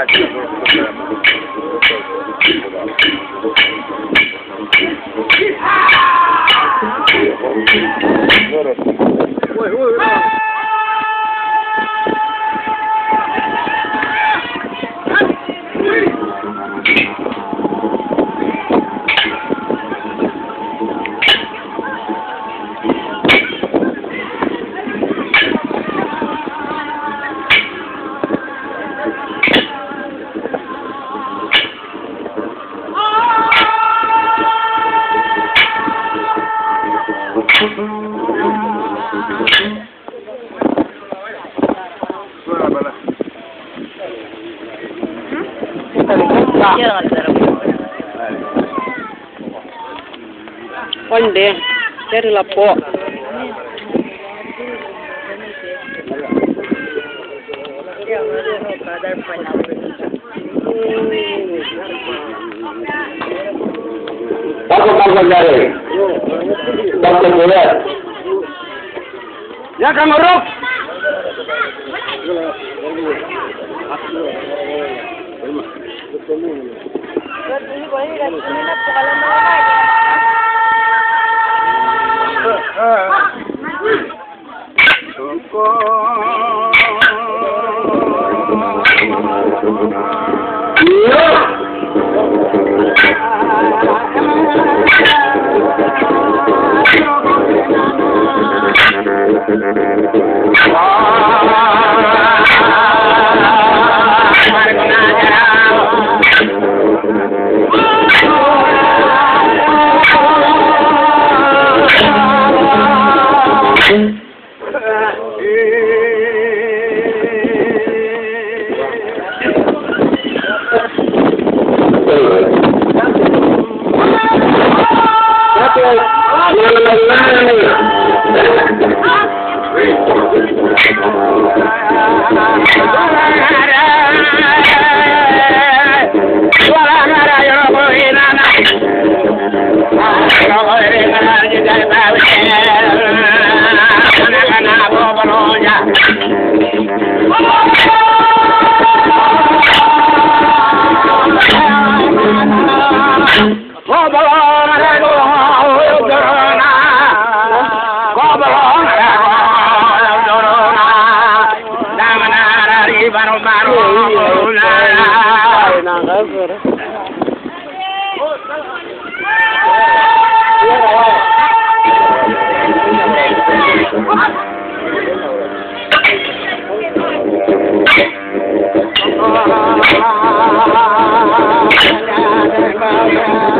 Onde? Dari lapo. Satu Onde? jari. Satu boleh. Ya kang uruk. Itu yang menjemputnya. Kalau yang dia tinggal Thank you. Ini, kalau yang dia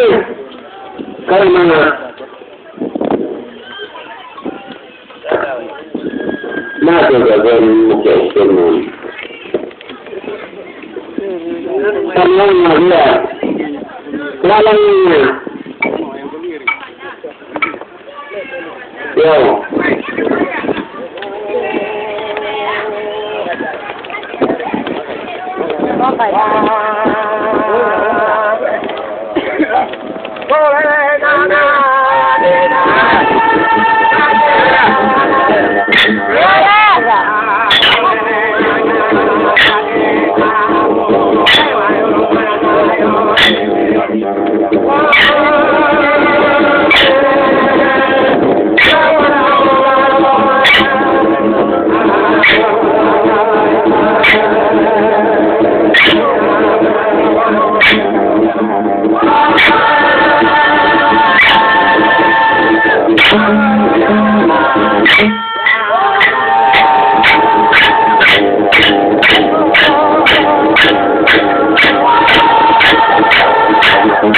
Ei! Calma! Nada a ver no que é esse nome. Salão Maria! Fala, menina! Eu!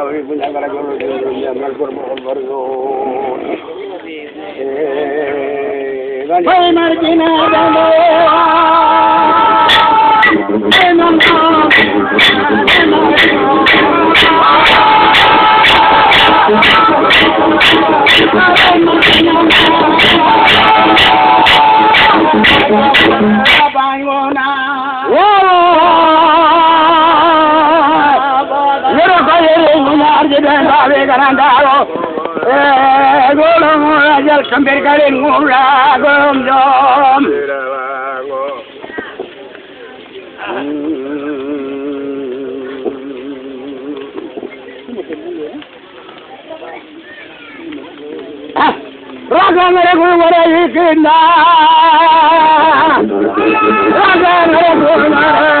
قوي بنا برجل من القرب والمرزون فالمرجنا دموع வருஷம் பெருக்காலின் நூறாகும் ஜோம் ராகங்கர குமரை ராகங்கர குமரை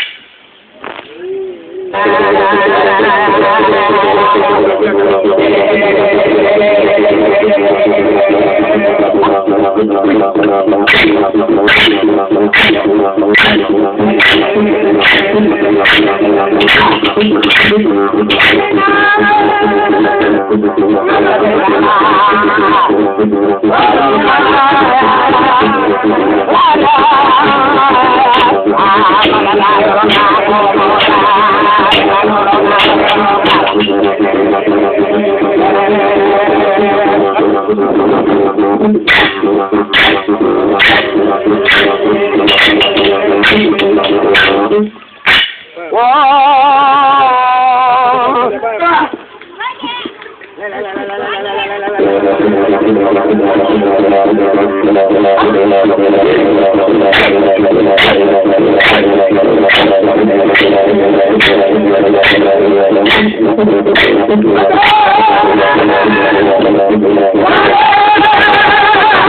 Oh, my God. Wow!